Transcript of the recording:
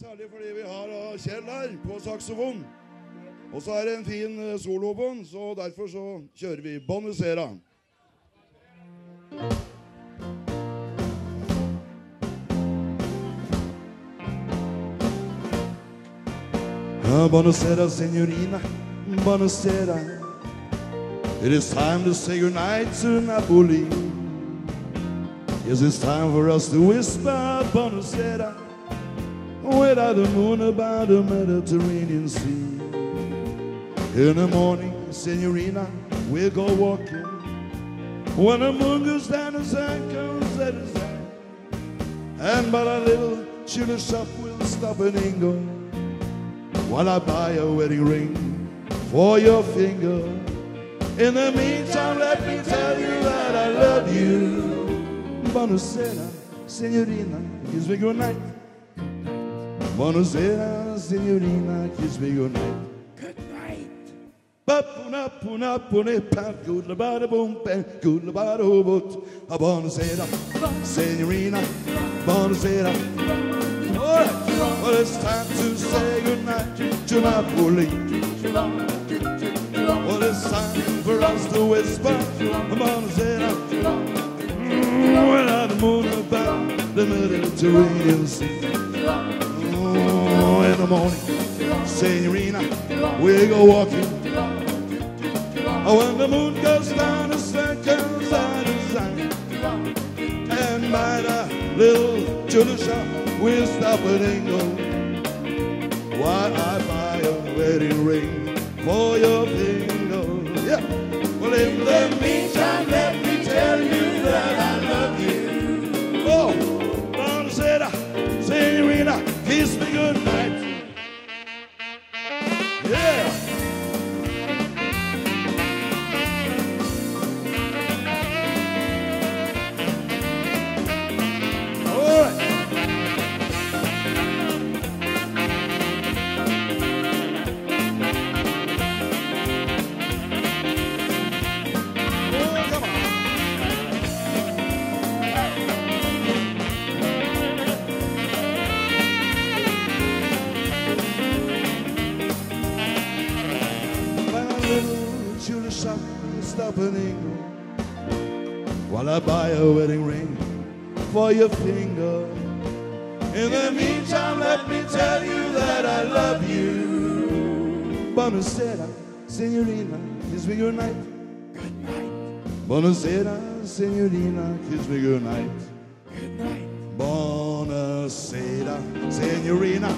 Særlig fordi vi har eh, Kjell her på saksofon. Og så er det en fin eh, solo på den, så derfor så kjører vi Bonusera. Bonusera, signorina, bonusera. It is time to say goodnight to Napoli. Yes, it's time for us to whisper bonusera. Without the moon about the Mediterranean Sea. In the morning, signorina, we'll go walking. When the moon goes down, the sun comes at the sun. And by a little chili shop, we'll stop and Ingo. While I buy a wedding ring for your finger. In the meantime, let me tell you that I love you. Buonasera, signorina, kiss me good night. Buonasera, signorina, kiss me good night. Good night. Puna puna pune pa good bada boom pen good bada oh, hobot a buonasera signorina buonasera all right well it's time to say goodnight to Napoli well it's time for us to whisper buonasera without the moon about the Mediterranean Sea oh the morning signorina we go walking Oh, when the moon goes down, the sun comes out of sight. And by the little tuna shop, we'll stop at Ingo. While I buy a wedding ring for your finger. Yeah. Well, in the little chili shop, stop an Ingo. While I buy a wedding ring for your finger. In the meantime, let me tell you that I love you. Buonasera, signorina, kiss me goodnight. Good night. Buonasera, signorina, kiss me goodnight. Good night. Buonasera, signorina,